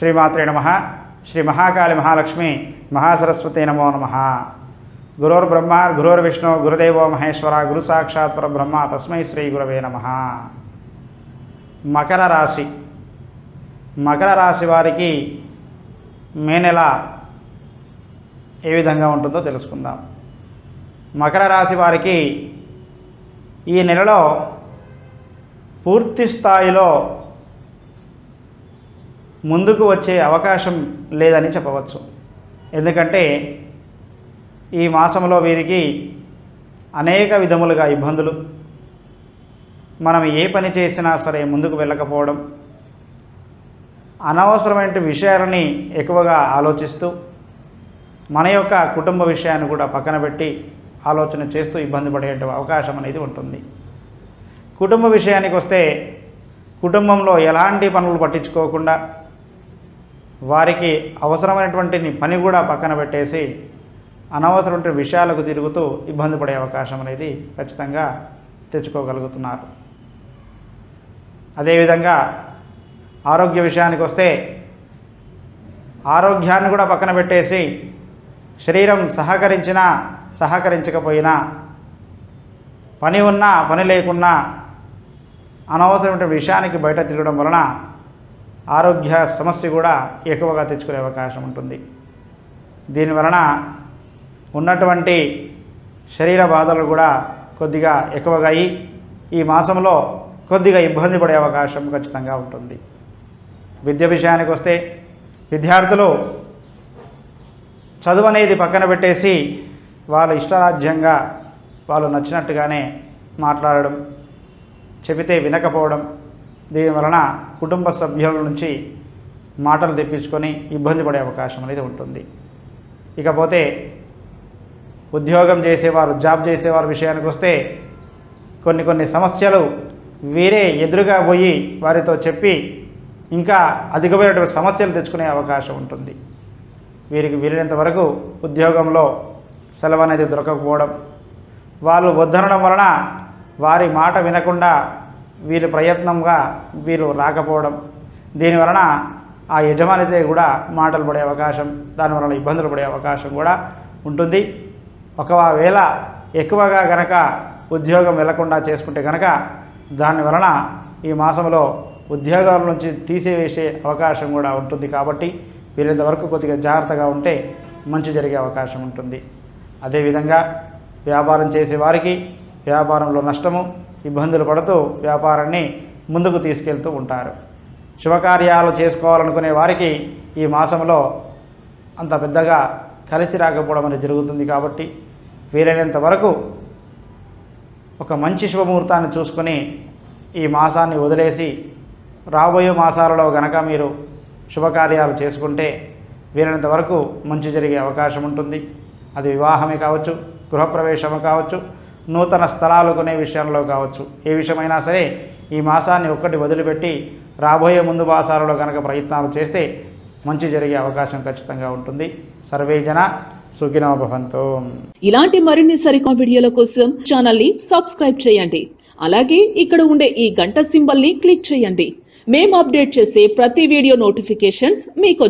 శ్రీమాత్రే నమ. శ్రీ మహాకాళి మహాలక్ష్మి మహాసరస్వతి నమో నమ. గురోర్బ్రహ్మ గురోర్విష్ణు గురుదేవో మహేశ్వర గురు సాక్షాత్ పరబ్రహ్మ తస్మై శ్రీ గురవే నమ. మకర రాశి. మకర రాశి వారికి మే నెల ఏ విధంగా ఉంటుందో తెలుసుకుందాం. మకర రాశి వారికి ఈ నెలలో పూర్తి స్థాయిలో ముందుకు వచ్చే అవకాశం లేదని చెప్పవచ్చు. ఎందుకంటే ఈ మాసంలో వీరికి అనేక విధములుగా ఇబ్బందులు. మనం ఏ పని చేసినా సరే ముందుకు వెళ్ళకపోవడం. అనవసరమైన విషయాలని ఎక్కువగా ఆలోచిస్తూ మన యొక్క కుటుంబ విషయాన్ని కూడా పక్కన పెట్టి ఆలోచన చేస్తూ ఇబ్బంది పడే అవకాశం అనేది ఉంటుంది. కుటుంబ విషయానికి వస్తే కుటుంబంలో ఎలాంటి పనులు పట్టించుకోకుండా వారికి అవసరమైనటువంటి పని కూడా పక్కన పెట్టేసి అనవసరమైన విషయాలకు తిరుగుతూ ఇబ్బంది పడే అవకాశం అనేది ఖచ్చితంగా తెచ్చుకోగలుగుతున్నారు. అదేవిధంగా ఆరోగ్య విషయానికి వస్తే ఆరోగ్యాన్ని కూడా పక్కన పెట్టేసి శరీరం సహకరించినా సహకరించకపోయినా పని ఉన్నా పని లేకున్నా అనవసరమైన విషయానికి బయట తిరగడం వలన ఆరోగ్య సమస్య కూడా ఎక్కువగా తెచ్చుకునే అవకాశం ఉంటుంది. దీనివలన ఉన్నటువంటి శరీర బాధలు కూడా కొద్దిగా ఎక్కువగా అయ్యి ఈ మాసంలో కొద్దిగా ఇబ్బంది పడే అవకాశం ఖచ్చితంగా ఉంటుంది. విద్య విషయానికి వస్తే విద్యార్థులు చదువు అనేది పక్కన పెట్టేసి వాళ్ళ ఇష్టరాజ్యంగా వాళ్ళు నచ్చినట్టుగానే మాట్లాడడం చెబితే వినకపోవడం దీని వలన కుటుంబ సభ్యుల నుంచి మాటలు తెప్పించుకొని ఇబ్బంది పడే అవకాశం అనేది ఉంటుంది. ఇకపోతే ఉద్యోగం చేసేవారు జాబ్ చేసేవారు విషయానికి వస్తే కొన్ని కొన్ని సమస్యలు వీరే ఎదురుగా పోయి వారితో చెప్పి ఇంకా అధికమైనటువంటి సమస్యలు తెచ్చుకునే అవకాశం ఉంటుంది. వీరికి వీలైనంత వరకు ఉద్యోగంలో సెలవు అనేది దొరకకపోవడం వాళ్ళు వద్దనడం వలన వారి మాట వినకుండా వీరి ప్రయత్నంగా వీరు రాకపోవడం. దీనివలన ఆ యజమానితే కూడా మాటలు పడే అవకాశం దానివలన ఇబ్బందులు పడే అవకాశం కూడా ఉంటుంది. ఒకవేళ ఎక్కువగా గనక ఉద్యోగం వెళ్ళకుండా చేసుకుంటే కనుక దాని వలన ఈ మాసంలో ఉద్యోగాల నుంచి తీసివేసే అవకాశం కూడా ఉంటుంది కాబట్టి వీరింతవరకు వరకు కొద్దిగా జాగ్రత్తగా ఉంటే మంచి జరిగే అవకాశం ఉంటుంది. అదేవిధంగా వ్యాపారం చేసే వారికి వ్యాపారంలో నష్టము ఇబ్బందులు పడుతూ వ్యాపారాన్ని ముందుకు తీసుకెళ్తూ ఉంటారు. శుభకార్యాలు చేసుకోవాలనుకునే వారికి ఈ మాసంలో అంత పెద్దగా కలిసి రాకపోవడం అనేది జరుగుతుంది కాబట్టి వీలైనంత వరకు ఒక మంచి శుభముహూర్తాన్ని చూసుకొని ఈ మాసాన్ని వదిలేసి రాబోయే మాసాలలో గనక మీరు శుభకార్యాలు చేసుకుంటే వీలైనంత వరకు మంచి జరిగే అవకాశం ఉంటుంది. అది వివాహమే కావచ్చు గృహప్రవేశము కావచ్చు నూతన స్థలాలు కొనే విషయంలో కావచ్చు. ఏ విషయమైనా సరే ఈ మాసాన్ని ఒక్కటి వదిలిపెట్టి రాబోయే ముందు మాసాలలో కనుక ప్రయత్నాలు చేస్తే మంచి జరిగే అవకాశం ఖచ్చితంగా ఉంటుంది. సర్వే జన సుఖినోభవంతో. ఇలాంటి మరిన్ని సరికొత్త వీడియోల కోసం ఛానల్ని సబ్స్క్రైబ్ చేయండి. అలాగే ఇక్కడ ఉండే ఈ గంట సింబల్ని క్లిక్ చేయండి. మేము అప్డేట్ చేసే ప్రతి వీడియో నోటిఫికేషన్స్ మీకు